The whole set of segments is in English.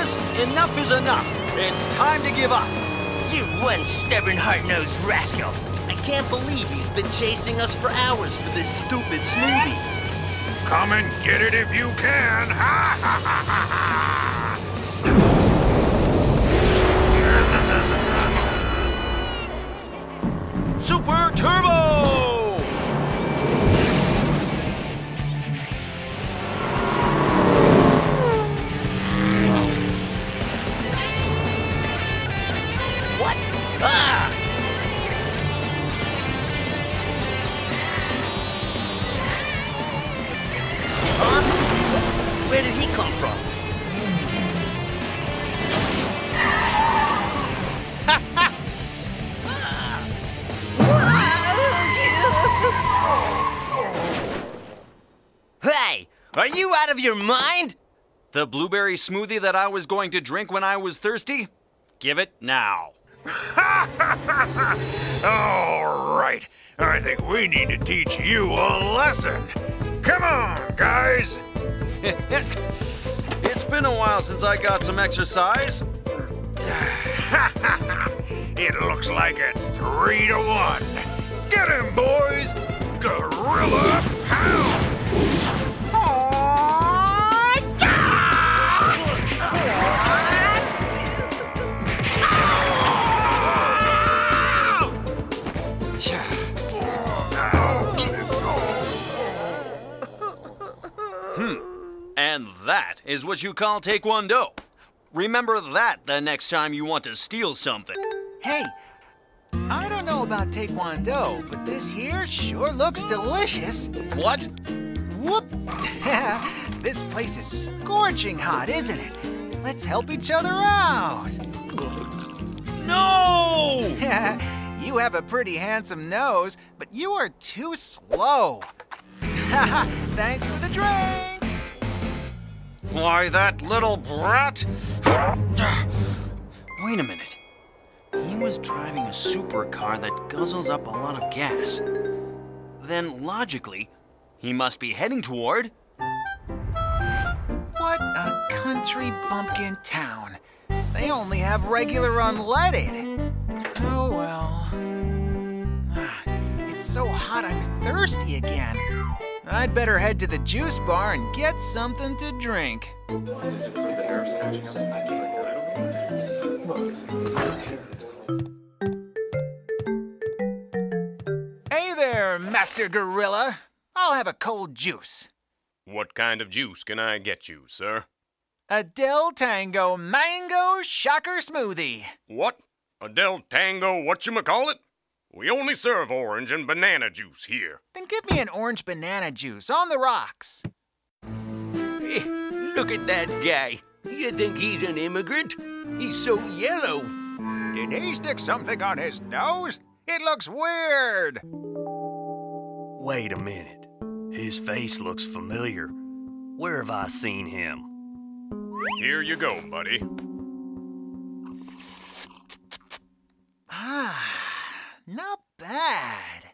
Hey, you thieving gorillas, enough is enough. It's time to give up. You one stubborn, hard-nosed rascal. I can't believe he's been chasing us for hours for this stupid smoothie. Come and get it if you can. Ha ha ha ha ha! Super Turbo! Are you out of your mind? The blueberry smoothie that I was going to drink when I was thirsty? Give it now. All right. I think we need to teach you a lesson. Come on, guys. it's been a while since I got some exercise. it looks like it's three to one. Get him, boys! Gorilla pound! Hmm. And that is what you call Taekwondo. Remember that the next time you want to steal something. Hey, I don't know about Taekwondo, but this here sure looks delicious. What? Whoop! this place is scorching hot, isn't it? Let's help each other out. No! you have a pretty handsome nose, but you are too slow. Thanks for the drink. Why, that little brat? Wait a minute. He was driving a supercar that guzzles up a lot of gas. Then, logically, he must be heading toward. What a country bumpkin town. They only have regular unleaded. Oh well. Ah, it's so hot I'm thirsty again. I'd better head to the juice bar and get something to drink. Hey there, Master Gorilla. I'll have a cold juice. What kind of juice can I get you, sir? A Del Tango Mango Shocker Smoothie. What? A Del Tango whatchamacallit? We only serve orange and banana juice here. Then give me an orange banana juice on the rocks. Look at that guy. You think he's an immigrant? He's so yellow. Did he stick something on his nose? It looks weird. Wait a minute. His face looks familiar. Where have I seen him? Here you go, buddy. Ah, not bad.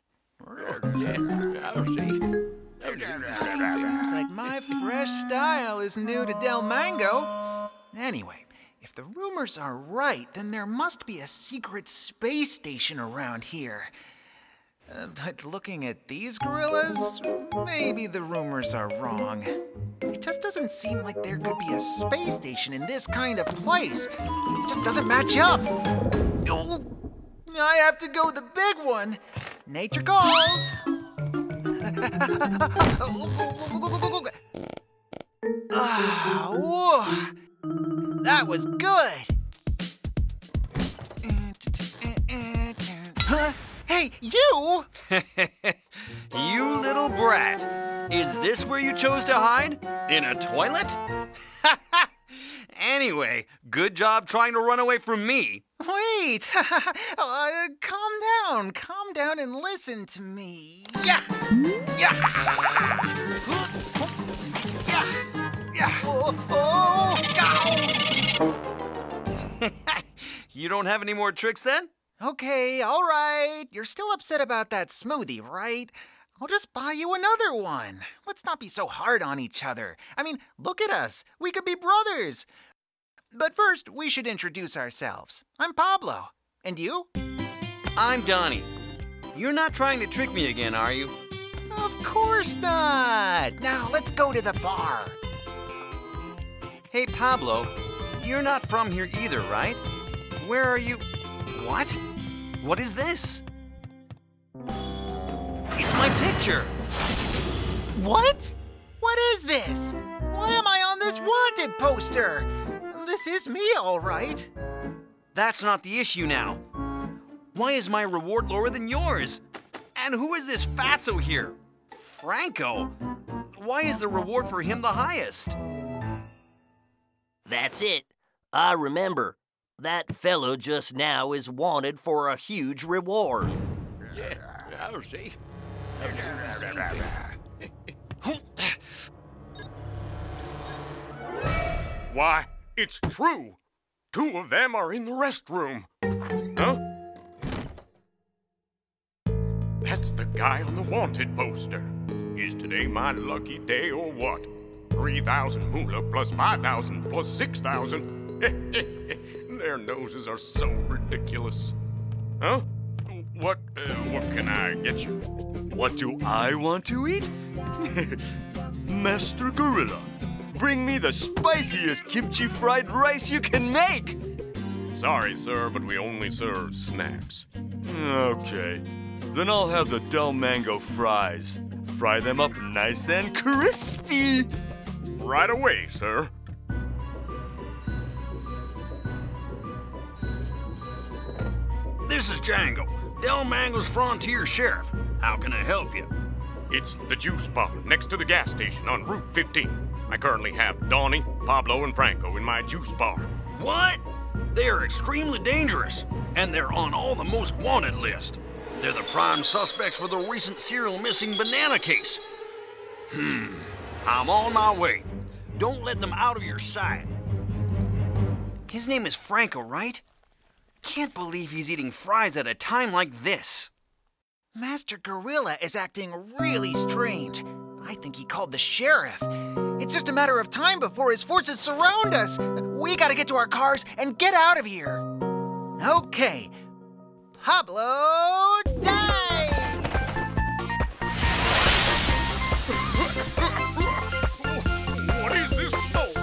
Seems like my fresh style is new to Del Mango. Anyway, if the rumors are right, then there must be a secret space station around here. Uh, but looking at these gorillas, maybe the rumors are wrong. It just doesn't seem like there could be a space station in this kind of place. It just doesn't match up. Oh, I have to go the big one. Nature calls. Ah. That was good. Huh? Hey, you! you little brat. Is this where you chose to hide? In a toilet? anyway, good job trying to run away from me. Wait! uh, calm down, calm down and listen to me. Yeah! Yeah! Yeah! Yeah! Oh, oh, you don't have any more tricks then? Okay, all right. You're still upset about that smoothie, right? I'll just buy you another one. Let's not be so hard on each other. I mean, look at us. We could be brothers. But first, we should introduce ourselves. I'm Pablo. And you? I'm Donnie. You're not trying to trick me again, are you? Of course not. Now, let's go to the bar. Hey, Pablo, you're not from here either, right? Where are you? What? What is this? It's my picture. What? What is this? Why am I on this wanted poster? This is me, all right. That's not the issue now. Why is my reward lower than yours? And who is this fatso here? Franco. Why is the reward for him the highest? That's it. I remember. That fellow just now is wanted for a huge reward. Yeah, I'll see. Why, it's true. Two of them are in the restroom. Huh? That's the guy on the wanted poster. Is today my lucky day or what? 3,000 moolah plus 5,000 plus 6,000. Their noses are so ridiculous. Huh? What, uh, what can I get you? What do I want to eat? Master Gorilla, bring me the spiciest kimchi fried rice you can make! Sorry, sir, but we only serve snacks. Okay, then I'll have the Del Mango fries. Fry them up nice and crispy! Right away, sir. This is Django, Del Mango's Frontier Sheriff. How can I help you? It's the juice bar next to the gas station on Route 15. I currently have Donnie, Pablo, and Franco in my juice bar. What? They are extremely dangerous, and they're on all the most wanted list. They're the prime suspects for the recent serial missing banana case. Hmm. I'm on my way. Don't let them out of your sight. His name is Franco, right? Can't believe he's eating fries at a time like this. Master Gorilla is acting really strange. I think he called the sheriff. It's just a matter of time before his forces surround us. We gotta get to our cars and get out of here. Okay. Pablo dies! What is this smoke?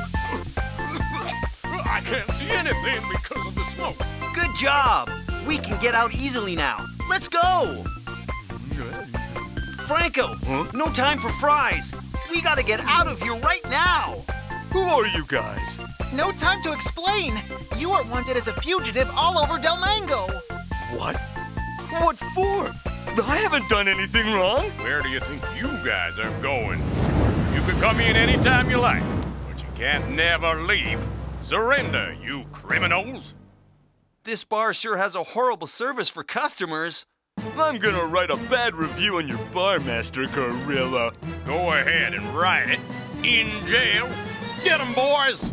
I can't see anything because of the smoke. Good job! We can get out easily now. Let's go! Franco, no time for fries. We gotta get out of here right now. Who are you guys? No time to explain. You are wanted as a fugitive all over Del Mango. What? What for? I haven't done anything wrong. Where do you think you guys are going? You can come in anytime you like, but you can't never leave. Surrender, you criminals! This bar sure has a horrible service for customers. I'm gonna write a bad review on your bar, Master Gorilla. Go ahead and write it. In jail. Get 'em, boys!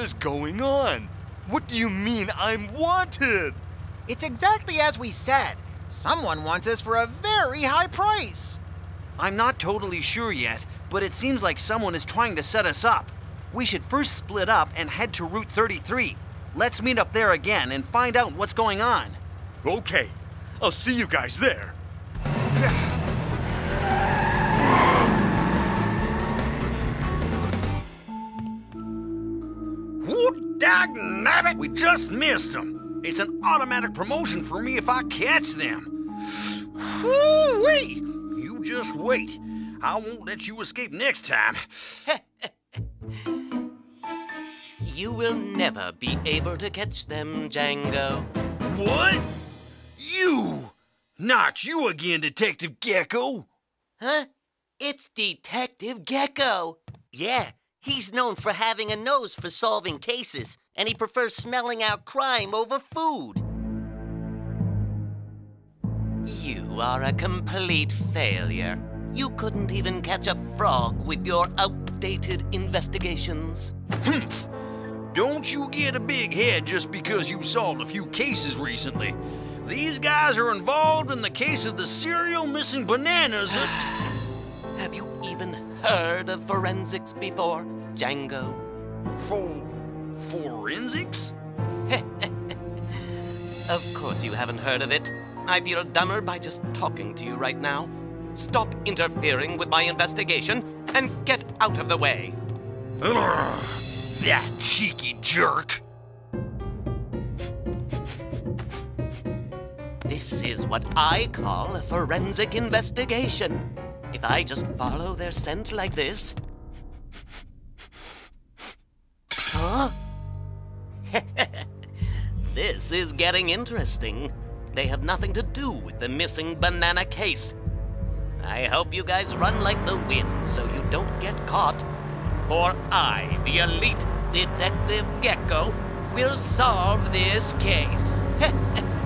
Is going on? What do you mean I'm wanted? It's exactly as we said. Someone wants us for a very high price. I'm not totally sure yet, but it seems like someone is trying to set us up. We should first split up and head to Route 33. Let's meet up there again and find out what's going on. Okay, I'll see you guys there. Dagnabbit! We just missed them. It's an automatic promotion for me if I catch them. Woo-wee! You just wait. I won't let you escape next time. You will never be able to catch them, Django. What? You! Not you again, Detective Gecko! Huh? It's Detective Gecko. Yeah, he's known for having a nose for solving cases and he prefers smelling out crime over food. You are a complete failure. You couldn't even catch a frog with your outdated investigations. Humph! Don't you get a big head just because you solved a few cases recently. These guys are involved in the case of the serial missing bananas heard of forensics before, Django? For... forensics? Of course you haven't heard of it. I feel dumber by just talking to you right now. Stop interfering with my investigation and get out of the way. Ugh, that cheeky jerk. This is what I call a forensic investigation. If I just follow their scent like this. Huh? this is getting interesting. They have nothing to do with the missing banana case. I hope you guys run like the wind so you don't get caught. For I, the elite Detective Gecko, will solve this case.